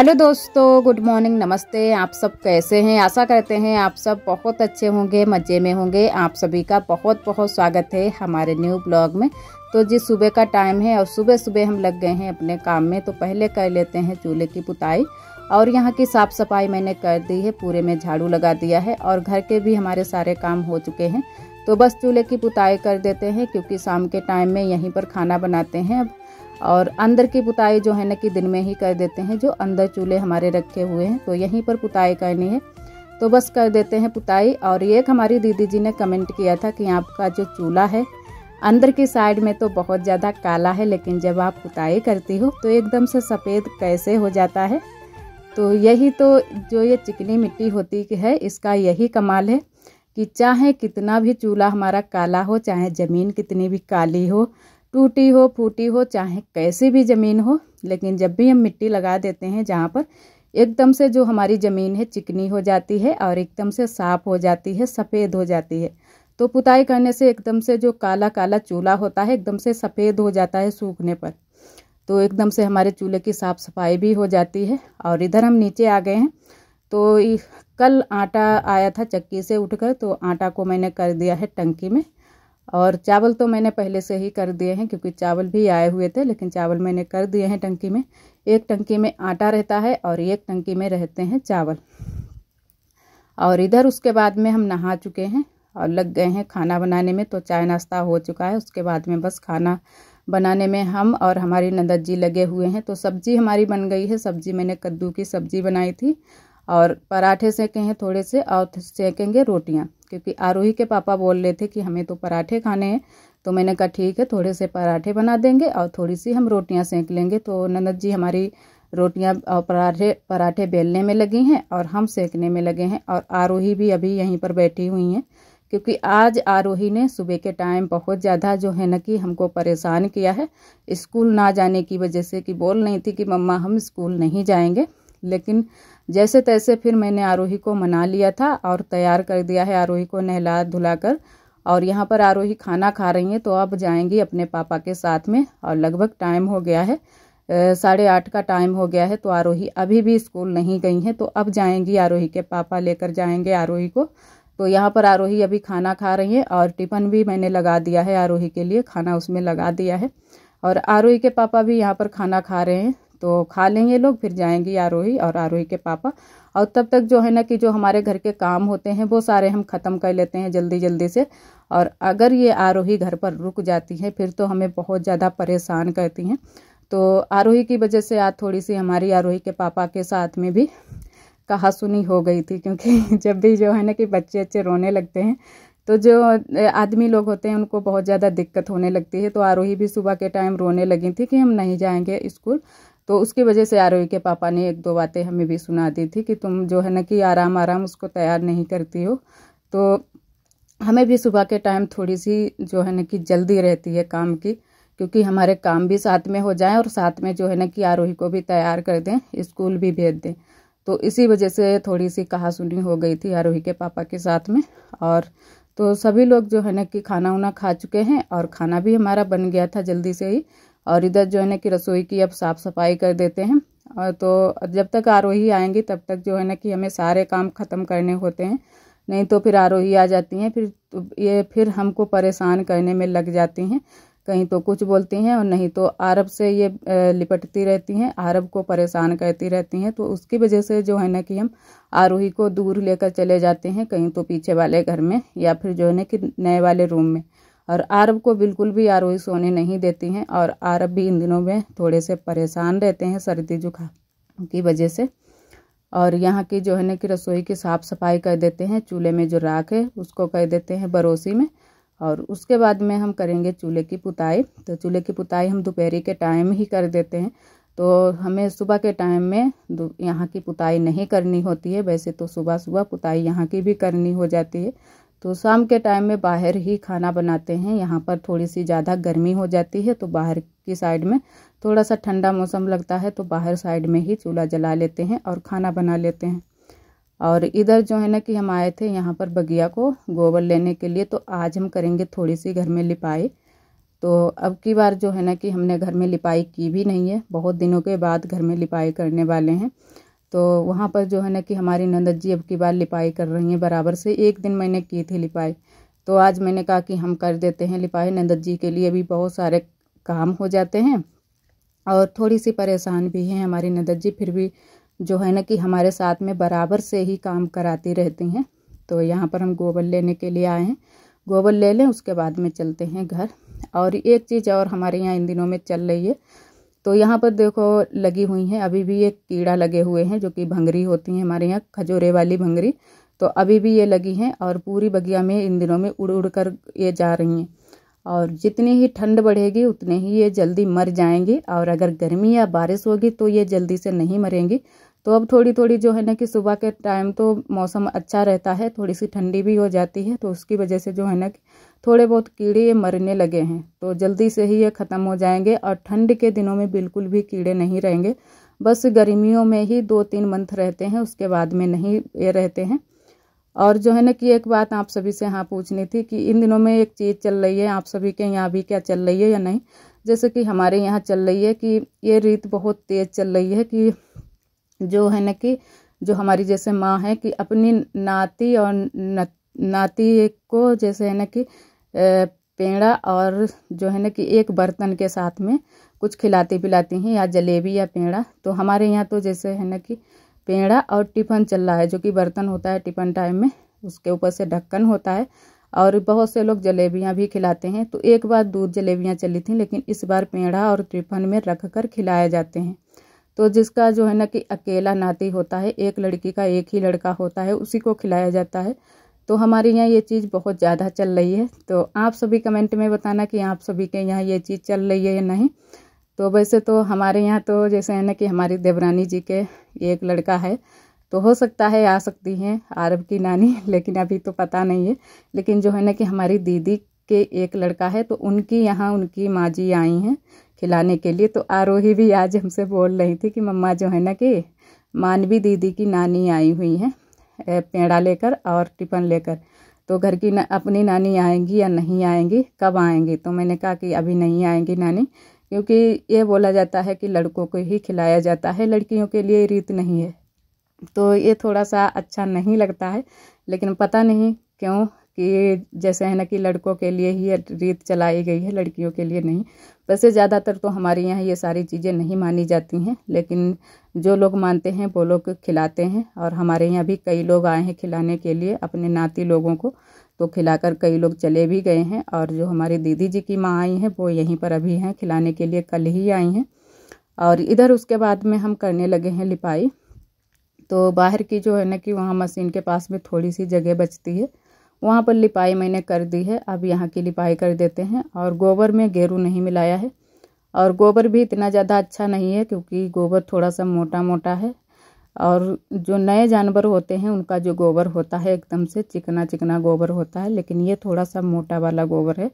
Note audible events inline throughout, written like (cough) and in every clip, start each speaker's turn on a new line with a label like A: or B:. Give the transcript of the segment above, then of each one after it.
A: Hello दोस्तों, good morning, नमस्ते। आप सब कैसे हैं? आशा करते हैं आप सब बहुत अच्छे होंगे, मज़े में होंगे। आप सभी का बहुत बहुत स्वागत है हमारे न्यू ब्लॉग में। तो जिस सुबह का टाइम है और सुबह सुबह हम लग गए हैं अपने काम में तो पहले कर लेते हैं चूल्हे की पुताई। और यहाँ की साफ़ सफ़ाई मैंने कर दी है, पूरे में झाड़ू लगा दिया है और घर के भी हमारे सारे काम हो चुके हैं। तो बस चूल्हे की पुताई कर देते हैं, क्योंकि शाम के टाइम में यहीं पर खाना बनाते हैं। अब और अंदर की पुताई जो है ना कि दिन में ही कर देते हैं, जो अंदर चूल्हे हमारे रखे हुए हैं तो यहीं पर पुताई करनी है। तो बस कर देते हैं पुताई और एक हमारी दीदी जी ने कमेंट किया था कि आपका जो चूल्हा है, अंदर की साइड में तो बहुत ज़्यादा काला है, लेकिन जब आप पुताई करती हो तो एकदम से सफ़ेद कैसे हो जाता है। तो यही तो जो ये चिकनी मिट्टी होती है, इसका यही कमाल है कि चाहे कितना भी चूल्हा हमारा काला हो, चाहे ज़मीन कितनी भी काली हो टूटी हो, फूटी हो, चाहे कैसी भी ज़मीन हो, लेकिन जब भी हम मिट्टी लगा देते हैं जहाँ पर एकदम से जो हमारी ज़मीन है चिकनी हो जाती है और एकदम से साफ़ हो जाती है, सफ़ेद हो जाती है। तो पुताई करने से एकदम से जो काला काला चूल्हा होता है, एकदम से सफ़ेद हो जाता है सूखने पर। तो एकदम से हमारे चूल्हे की साफ़ सफ़ाई भी हो जाती है और इधर हम नीचे आ गए हैं। तो कल आटा आया था चक्की से उठकर तो आटा को मैंने कर दिया है टंकी में। और चावल तो मैंने पहले से ही कर दिए हैं, क्योंकि चावल भी आए हुए थे, लेकिन चावल मैंने कर दिए हैं टंकी में। एक टंकी में आटा रहता है और एक टंकी में रहते हैं चावल। और इधर उसके बाद में हम नहा चुके हैं और लग गए हैं खाना बनाने में तो चाय नाश्ता हो चुका है। उसके बाद में बस खाना बनाने में हम और हमारी नंदत जी लगे हुए हैं। तो सब्ज़ी हमारी बन गई है। सब्ज़ी मैंने कद्दू की सब्ज़ी बनाई थी और पराठे सेके हैं थोड़े से और सेकेंगे रोटियाँ। क्योंकि आरोही के पापा बोल रहे थे कि हमें तो पराठे खाने हैं। तो मैंने कहा, ठीक है, थोड़े से पराठे बना देंगे और थोड़ी सी हम रोटियाँ सेंक लेंगे। तो ननद जी हमारी रोटियाँ और पराठे पराठे बेलने में लगी हैं और हम सेकने में लगे हैं और आरोही भी अभी यहीं पर बैठी हुई हैं। क्योंकि आज आरोही ने सुबह के टाइम बहुत ज़्यादा जो है ना कि हमको परेशान किया है। स्कूल ना जाने की वजह से कि बोल नहीं थी कि, मम्मा, हम स्कूल नहीं जाएँगे। लेकिन जैसे तैसे फिर मैंने आरोही को मना लिया था और तैयार कर दिया है आरोही को नहला धुलाकर। और यहाँ पर आरोही खाना खा रही हैं तो अब जाएँगी अपने पापा के साथ में और लगभग टाइम हो गया है। साढ़े आठ का टाइम हो गया है तो आरोही अभी भी स्कूल नहीं गई हैं तो अब जाएँगी आरोही के पापा लेकर जाएँगे आरोही को। तो यहाँ पर आरोही अभी खाना खा रही हैं और टिफ़न भी मैंने लगा दिया है आरोही के लिए, खाना उसमें लगा दिया है। और आरोही के पापा भी यहाँ पर खाना खा रहे हैं तो खा लेंगे लोग, फिर जाएँगे आरोही और आरोही के पापा। और तब तक जो है ना कि जो हमारे घर के काम होते हैं, वो सारे हम ख़त्म कर लेते हैं जल्दी जल्दी से। और अगर ये आरोही घर पर रुक जाती है, फिर तो हमें बहुत ज़्यादा परेशान करती हैं। तो आरोही की वजह से आज थोड़ी सी हमारी आरोही के पापा के साथ में भी कहा सुनी हो गई थी, क्योंकि (laughs) जब भी जो है ना कि बच्चे अच्छे रोने लगते हैं तो जो आदमी लोग होते हैं, उनको बहुत ज़्यादा दिक्कत होने लगती है। तो आरोही भी सुबह के टाइम रोने लगी थी कि हम नहीं जाएँगे स्कूल। तो उसकी वजह से आरोही के पापा ने एक दो बातें हमें भी सुना दी थी कि तुम जो है ना कि आराम आराम उसको तैयार नहीं करती हो। तो हमें भी सुबह के टाइम थोड़ी सी जो है ना कि जल्दी रहती है काम की, क्योंकि हमारे काम भी साथ में हो जाए और साथ में जो है ना कि आरोही को भी तैयार कर दें, स्कूल भी भेज दें। तो इसी वजह से थोड़ी सी कहा सुनी हो गई थी आरोही के पापा के साथ में। और तो सभी लोग जो है ना कि खाना उना खा चुके हैं और खाना भी हमारा बन गया था जल्दी से ही। और इधर जो है ना कि रसोई की अब साफ़ सफ़ाई कर देते हैं। और तो जब तक आरोही आएँगी, तब तक जो है ना कि हमें सारे काम ख़त्म करने होते हैं। नहीं तो फिर आरोही आ जाती हैं, फिर तो ये फिर हमको परेशान करने में लग जाती हैं। कहीं तो कुछ बोलती हैं और नहीं तो अरब से ये लिपटती रहती हैं अरब को परेशान करती रहती हैं। तो उसकी वजह से जो है ना कि हम आरोही को दूर लेकर चले जाते हैं, कहीं तो पीछे वाले घर में या फिर जो है ना कि नए वाले रूम में। और आरब को बिल्कुल भी आरोही सोने नहीं देती हैं और आरब भी इन दिनों में थोड़े से परेशान रहते हैं सर्दी जुकाम की वजह से। और यहाँ की जो है ना कि रसोई की साफ़ सफ़ाई कर देते हैं, चूल्हे में जो राख है उसको कर देते हैं बरोसी में। और उसके बाद में हम करेंगे चूल्हे की पुताई। तो चूल्हे की पुताई हम दोपहरी के टाइम ही कर देते हैं। तो हमें सुबह के टाइम में यहाँ की पुताई नहीं करनी होती है। वैसे तो सुबह सुबह पुताई यहाँ की भी करनी हो जाती है। तो शाम के टाइम में बाहर ही खाना बनाते हैं। यहाँ पर थोड़ी सी ज़्यादा गर्मी हो जाती है तो बाहर की साइड में थोड़ा सा ठंडा मौसम लगता है तो बाहर साइड में ही चूल्हा जला लेते हैं और खाना बना लेते हैं। और इधर जो है ना कि हम आए थे यहाँ पर बगिया को गोबर लेने के लिए तो आज हम करेंगे थोड़ी सी घर में लिपाई। तो अब की बार जो है ना कि हमने घर में लिपाई की भी नहीं है। बहुत दिनों के बाद घर में लिपाई करने वाले हैं। तो वहाँ पर जो है ना कि हमारी नंदत जी अब की बार लिपाई कर रही हैं बराबर से। एक दिन मैंने की थी लिपाई। तो आज मैंने कहा कि हम कर देते हैं लिपाई। नंदत जी के लिए भी बहुत सारे काम हो जाते हैं और थोड़ी सी परेशान भी हैं हमारी नंदत जी। फिर भी जो है ना कि हमारे साथ में बराबर से ही काम कराती रहती हैं। तो यहाँ पर हम गोबर लेने के लिए आए हैं। गोबर ले लें, उसके बाद में चलते हैं घर। और एक चीज़ और हमारे यहाँ इन दिनों में चल रही है। तो यहाँ पर देखो, लगी हुई हैं। अभी भी ये कीड़ा लगे हुए हैं, जो कि भंगरी होती हैं हमारे यहाँ, खजूरे वाली भंगरी। तो अभी भी ये लगी हैं और पूरी बगिया में इन दिनों में उड़ उड़ कर ये जा रही हैं। और जितनी ही ठंड बढ़ेगी, उतने ही ये जल्दी मर जाएँगी। और अगर गर्मी या बारिश होगी तो ये जल्दी से नहीं मरेंगी। तो अब थोड़ी थोड़ी जो है ना कि सुबह के टाइम तो मौसम अच्छा रहता है थोड़ी सी ठंडी भी हो जाती है तो उसकी वजह से जो है ना कि थोड़े बहुत कीड़े ये मरने लगे हैं। तो जल्दी से ही ये ख़त्म हो जाएँगे और ठंड के दिनों में बिल्कुल भी कीड़े नहीं रहेंगे। बस गर्मियों में ही दो तीन मंथ रहते हैं उसके बाद में नहीं ये रहते हैं। और जो है ना कि एक बात आप सभी से हाँ पूछनी थी कि इन दिनों में एक चीज़ चल रही है आप सभी के यहाँ भी क्या चल रही है या नहीं? जैसे कि हमारे यहाँ चल रही है कि ये रीत बहुत तेज़ चल रही है कि जो है ना कि जो हमारी जैसे माँ है कि अपनी नाती और न, नाती को जैसे है ना कि पेड़ा और जो है ना कि एक बर्तन के साथ में कुछ खिलाती पिलाती हैं, या जलेबी या पेड़ा। तो हमारे यहाँ तो जैसे है ना कि पेड़ा और टिफ़न चल रहा है, जो कि बर्तन होता है टिफ़न टाइम में, उसके ऊपर से ढक्कन होता है। और बहुत से लोग जलेबियाँ भी खिलाते हैं। तो एक बार दूध जलेबियाँ चली थी, लेकिन इस बार पेड़ा और टिफ़न में रख कर खिलाए जाते हैं। तो जिसका जो है ना कि अकेला नाती होता है, एक लड़की का एक ही लड़का होता है, उसी को खिलाया जाता है। तो हमारे यहाँ ये चीज़ बहुत ज़्यादा चल रही है। तो आप सभी कमेंट में बताना कि आप सभी के यहाँ ये चीज़ चल रही है या नहीं। तो वैसे तो हमारे यहाँ तो जैसे है ना कि हमारी देवरानी जी के एक लड़का है तो हो सकता है आ सकती हैं आरब की नानी, (laughs) लेकिन अभी तो पता नहीं है। लेकिन जो है ना कि हमारी दीदी के एक लड़का है तो उनकी यहाँ उनकी माँ जी आई हैं खिलाने के लिए। तो आरोही भी आज हमसे बोल रही थी कि मम्मा जो है ना कि मानवी दीदी की नानी आई हुई हैं। पेड़ा लेकर और टिफन लेकर। तो घर की न, अपनी नानी आएँगी या नहीं आएँगी कब आएँगी? तो मैंने कहा कि अभी नहीं आएँगी नानी क्योंकि ये बोला जाता है कि लड़कों को ही खिलाया जाता है लड़कियों के लिए रीत नहीं है। तो ये थोड़ा सा अच्छा नहीं लगता है लेकिन पता नहीं क्यों कि जैसे है ना कि लड़कों के लिए ही रीत चलाई गई है, लड़कियों के लिए नहीं। वैसे ज़्यादातर तो हमारे यहाँ ये सारी चीज़ें नहीं मानी जाती हैं, लेकिन जो लोग मानते हैं वो लोग खिलाते हैं। और हमारे यहाँ भी कई लोग आए हैं खिलाने के लिए, अपने नाती लोगों को तो खिलाकर कई लोग चले भी गए हैं। और जो हमारी दीदी जी की माँ आई हैं, वो यहीं पर अभी हैं, खिलाने के लिए कल ही आई हैं। और इधर उसके बाद में हम करने लगे हैं लिपाई। तो बाहर की जो है ना कि वहाँ मशीन के पास में थोड़ी सी जगह बचती है। वहाँ पर लिपाई मैंने कर दी है। अब यहाँ की लिपाई कर देते हैं और गोबर में गेरू नहीं मिलाया है। और गोबर भी इतना ज़्यादा अच्छा नहीं है क्योंकि गोबर थोड़ा सा मोटा मोटा है। और जो नए जानवर होते हैं, उनका जो गोबर होता है, एकदम से चिकना चिकना गोबर होता है, लेकिन ये थोड़ा सा मोटा वाला गोबर है।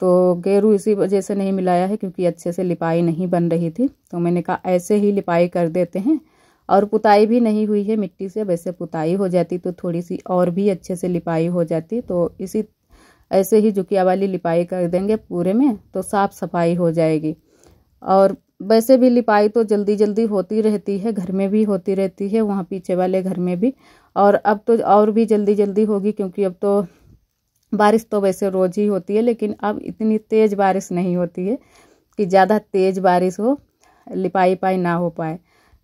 A: तो गेरू इसी वजह से नहीं मिलाया है क्योंकि अच्छे से लिपाई नहीं बन रही थी। तो मैंने कहा, ऐसे ही लिपाई कर देते हैं। और पुताई भी नहीं हुई है मिट्टी से, वैसे पुताई हो जाती तो थोड़ी सी और भी अच्छे से लिपाई हो जाती तो इसी ऐसे ही जुकिया वाली लिपाई कर देंगे पूरे में तो साफ़ सफ़ाई हो जाएगी। और वैसे भी लिपाई तो जल्दी जल्दी होती रहती है, घर में भी होती रहती है, वहाँ पीछे वाले घर में भी। और अब तो और भी जल्दी जल्दी होगी, क्योंकि अब तो बारिश तो वैसे रोज़ ही होती है, लेकिन अब इतनी तेज़ बारिश नहीं होती है कि ज़्यादा तेज़ बारिश हो, लिपाई पाई ना हो पाए।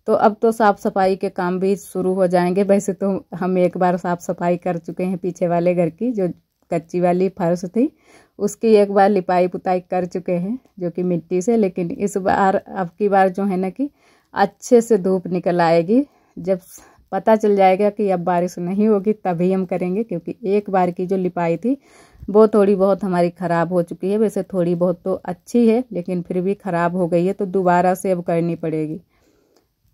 A: तो अब तो साफ़ सफ़ाई के काम भी शुरू हो जाएँगे। वैसे तो हम एक बार साफ़ सफ़ाई कर चुके हैं पीछे वाले घर की, जो कच्ची वाली फर्श थी। उसकी एक बार लिपाई पुताई कर चुके हैं, जो कि मिट्टी से। लेकिन इस बार, अब की बार जो है ना कि अच्छे से धूप निकल आएगी। जब पता चल जाएगा कि अब बारिश नहीं होगी, तभी हम करेंगे, क्योंकि एक बार की जो लिपाई थी, वो थोड़ी बहुत हमारी ख़राब हो चुकी है। वैसे थोड़ी बहुत तो अच्छी है, लेकिन फिर भी ख़राब हो गई है तो दोबारा से अब करनी पड़ेगी।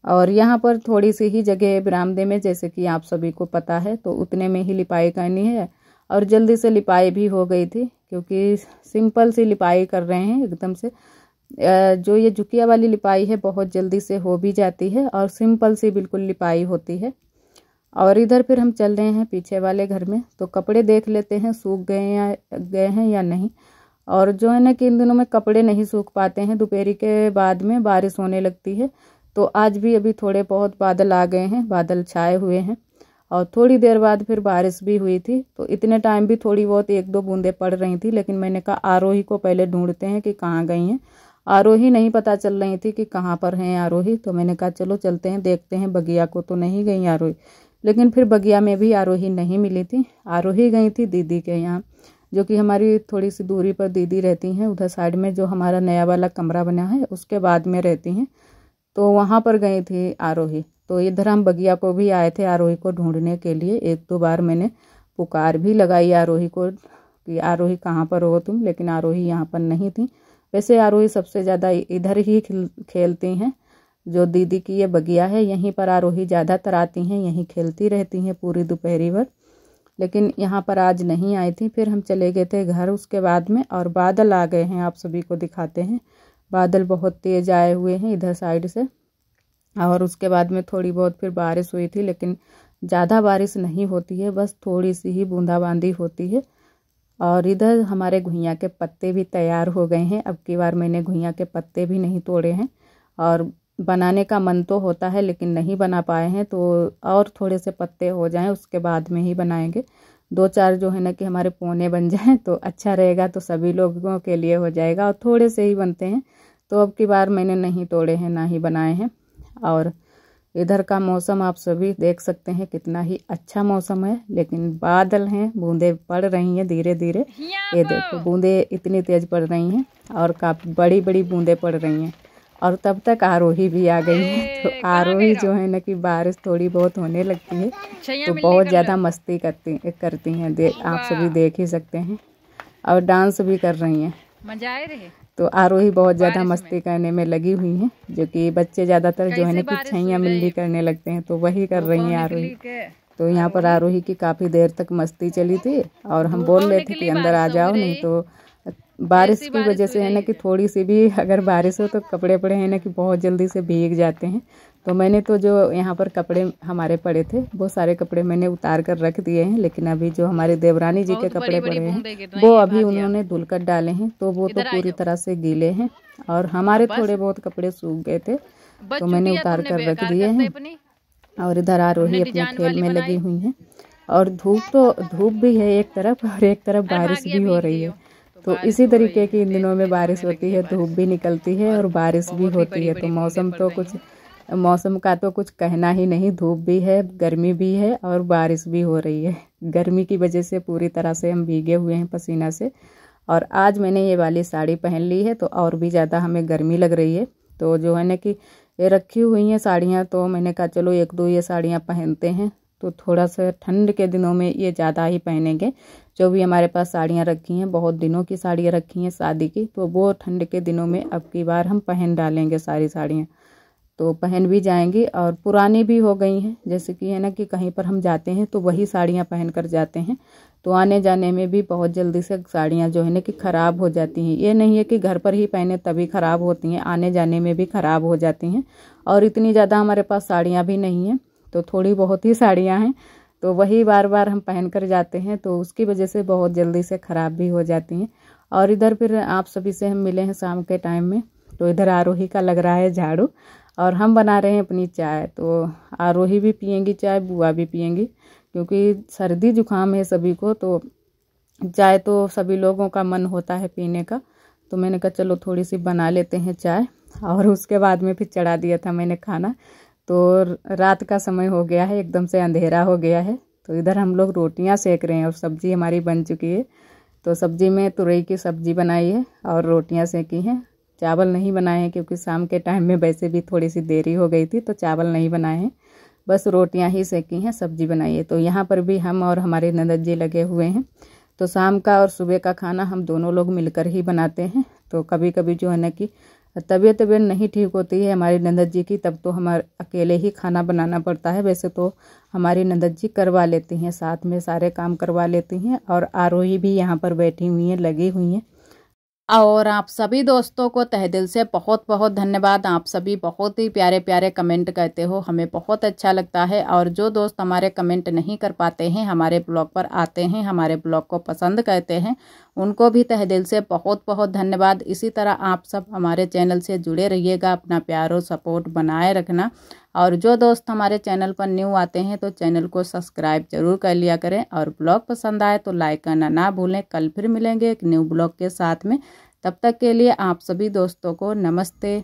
A: और यहाँ पर थोड़ी सी ही जगह है बरामदे में, जैसे कि आप सभी को पता है तो उतने में ही लिपाई करनी है। और जल्दी से लिपाई भी हो गई थी, क्योंकि सिंपल सी लिपाई कर रहे हैं एकदम से। जो ये झुकिया वाली लिपाई है, बहुत जल्दी से हो भी जाती है और सिंपल सी बिल्कुल लिपाई होती है। और इधर फिर हम चल रहे हैं पीछे वाले घर में तो कपड़े देख लेते हैं, सूख गए या, गए हैं या नहीं। और जो है ना कि इन दिनों में कपड़े नहीं सूख पाते हैं, दोपहरी के बाद में बारिश होने लगती है तो आज भी अभी थोड़े बहुत बादल आ गए हैं, बादल छाए हुए हैं। और थोड़ी देर बाद फिर बारिश भी हुई थी तो इतने टाइम भी थोड़ी बहुत एक दो बूंदें पड़ रही थी, लेकिन मैंने कहा आरोही को पहले ढूंढते हैं कि कहाँ गई हैं। आरोही नहीं पता चल रही थी कि कहाँ पर हैं आरोही तो मैंने कहा चलो चलते हैं, देखते हैं, बगिया को तो नहीं गई आरोही। लेकिन फिर बगिया में भी आरोही नहीं मिली थी। आरोही गई थी दीदी के यहाँ, जो कि हमारी थोड़ी सी दूरी पर दीदी रहती हैं, उधर साइड में जो हमारा नया वाला कमरा बना है, उसके बाद में रहती हैं। तो वहाँ पर गई थी आरोही। तो इधर हम बगिया को भी आए थे आरोही को ढूँढने के लिए। एक दो बार मैंने पुकार भी लगाई आरोही को कि आरोही कहाँ पर हो तुम? लेकिन आरोही यहाँ पर नहीं थी। वैसे आरोही सबसे ज़्यादा इधर ही खेलती हैं। जो दीदी की ये बगिया है, यहीं पर आरोही ज़्यादातर आती हैं, यहीं खेलती रहती हैं पूरी दोपहरी भर। लेकिन यहाँ पर आज नहीं आई थी। फिर हम चले गए थे घर उसके बाद में और बादल आ गए हैं। आप सभी को दिखाते हैं। बादल बहुत तेज़ आए हुए हैं इधर साइड से। और उसके बाद में थोड़ी बहुत फिर बारिश हुई थी, लेकिन ज़्यादा बारिश नहीं होती है, बस थोड़ी सी ही बूंदाबांदी होती है। और इधर हमारे घुइयाँ के पत्ते भी तैयार हो गए हैं। अब की बार मैंने घुइयाँ के पत्ते भी नहीं तोड़े हैं। और बनाने का मन तो होता है, लेकिन नहीं बना पाए हैं तो और थोड़े से पत्ते हो जाएँ, उसके बाद में ही बनाएँगे। दो चार जो है ना कि हमारे पोने बन जाएँ तो अच्छा रहेगा तो सभी लोगों के लिए हो जाएगा और थोड़े से ही बनते हैं। तो अब की बार मैंने नहीं तोड़े हैं ना ही बनाए हैं। और इधर का मौसम आप सभी देख सकते हैं कितना ही अच्छा मौसम है लेकिन बादल हैं बूंदे पड़ रही हैं धीरे धीरे ये देखो बूंदे इतनी तेज पड़ रही हैं और काफ़ी बड़ी बड़ी बूंदे पड़ रही हैं। और तब तक आरोही भी आ गई है। तो आरोही जो है ना कि बारिश थोड़ी बहुत होने लगती है तो बहुत ज़्यादा मस्ती करती करती हैं। आप सभी देख ही सकते हैं और डांस भी कर रही हैं। मज़ा आए रहे? तो आरोही बहुत ज़्यादा मस्ती करने में लगी हुई हैं जो कि बच्चे ज़्यादातर जो है ना कि छैया मिल्ली करने लगते हैं तो वही कर रही हैं आरोही। तो यहाँ पर आरोही? की काफ़ी देर तक मस्ती चली थी और हम बोल रहे थे कि अंदर आ जाओ नहीं तो बारिश की वजह से है ना कि थोड़ी सी भी अगर बारिश हो तो कपड़े पड़े हैं ना कि बहुत जल्दी से भीग जाते हैं। तो मैंने तो जो यहाँ पर कपड़े हमारे पड़े थे वो सारे कपड़े मैंने उतार कर रख दिए हैं लेकिन अभी जो हमारे देवरानी जी के कपड़े पड़े हैं वो अभी उन्होंने धुलकर डाले हैं तो वो तो पूरी तरह से गीले हैं और हमारे थोड़े बहुत कपड़े सूख गए थे तो मैंने उतार कर रख दिए हैं। और इधर आरोही अपने खेल में लगी हुई हैं। और धूप तो धूप भी है एक तरफ़ और एक तरफ़ बारिश भी हो रही है। तो इसी तरीके की इन दिनों में बारिश होती है धूप भी निकलती है और बारिश भी होती है। तो मौसम तो कुछ मौसम का तो कुछ कहना ही नहीं धूप भी है गर्मी भी है और बारिश भी हो रही है। गर्मी की वजह से पूरी तरह से हम भीगे हुए हैं पसीना से। और आज मैंने ये वाली साड़ी पहन ली है तो और भी ज़्यादा हमें गर्मी लग रही है। तो जो है ना कि ये रखी हुई हैं साड़ियाँ तो मैंने कहा चलो एक दो ये साड़ियाँ पहनते हैं। तो थोड़ा सा ठंड के दिनों में ये ज़्यादा ही पहनेंगे। जो भी हमारे पास साड़ियाँ रखी हैं, बहुत दिनों की साड़ियाँ रखी हैं शादी की तो वो ठंड के दिनों में अब की बार हम पहन डालेंगे सारी साड़ियाँ। तो पहन भी जाएँगी और पुरानी भी हो गई हैं, जैसे कि है ना कि कहीं पर हम जाते हैं तो वही साड़ियाँ पहन कर जाते हैं तो आने जाने में भी बहुत जल्दी से साड़ियाँ जो है ना कि ख़राब हो जाती हैं। ये नहीं है कि घर पर ही पहने तभी ख़राब होती हैं आने जाने में भी ख़राब हो जाती हैं, और इतनी ज़्यादा हमारे पास साड़ियाँ भी नहीं हैं तो थोड़ी बहुत ही साड़ियाँ हैं तो वही बार बार हम पहन कर जाते हैं तो उसकी वजह से बहुत जल्दी से ख़राब भी हो जाती हैं। और इधर फिर आप सभी से हम मिले हैं शाम के टाइम में तो इधर आरोही का लग रहा है झाड़ू, और हम बना रहे हैं अपनी चाय तो आरोही भी पियेंगी चाय, बुआ भी पियेंगी क्योंकि सर्दी जुकाम है सभी को तो चाय तो सभी लोगों का मन होता है पीने का तो मैंने कहा चलो थोड़ी सी बना लेते हैं चाय, और उसके बाद में फिर चढ़ा दिया था मैंने खाना तो रात का समय हो गया है, एकदम से अंधेरा हो गया है। तो इधर हम लोग रोटियाँ सेक रहे हैं और सब्ज़ी हमारी बन चुकी है। तो सब्ज़ी में तुरई की सब्ज़ी बनाई है और रोटियाँ सेकी हैं। चावल नहीं बनाए हैं क्योंकि शाम के टाइम में वैसे भी थोड़ी सी देरी हो गई थी तो चावल नहीं बनाए हैं। बस रोटियाँ ही सेकी हैं, सब्ज़ी बनाई है। तो यहाँ पर भी हम और हमारे नंदन जी लगे हुए हैं। तो शाम का और सुबह का खाना हम दोनों लोग मिलकर ही बनाते हैं। तो कभी कभी जो है ना कि तबीयत तबीयत नहीं ठीक होती है हमारी नंदत जी की, तब तो हमारे अकेले ही खाना बनाना पड़ता है। वैसे तो हमारी नंदत जी करवा लेती हैं, साथ में सारे काम करवा लेती हैं और आरोही भी यहाँ पर बैठी हुई हैं, लगी हुई हैं। और आप सभी दोस्तों को तह दिल से बहुत बहुत धन्यवाद। आप सभी बहुत ही प्यारे प्यारे कमेंट करते हो। हमें बहुत अच्छा लगता है और जो दोस्त हमारे कमेंट नहीं कर पाते हैं, हमारे ब्लॉग पर आते हैं, हमारे ब्लॉग को पसंद करते हैं, उनको भी तह दिल से बहुत बहुत धन्यवाद। इसी तरह आप सब हमारे चैनल से जुड़े रहिएगा। अपना प्यार और सपोर्ट बनाए रखना। और जो दोस्त हमारे चैनल पर न्यू आते हैं तो चैनल को सब्सक्राइब ज़रूर कर लिया करें और ब्लॉग पसंद आए तो लाइक करना ना भूलें। कल फिर मिलेंगे एक न्यू ब्लॉग के साथ में। तब तक के लिए आप सभी दोस्तों को नमस्ते।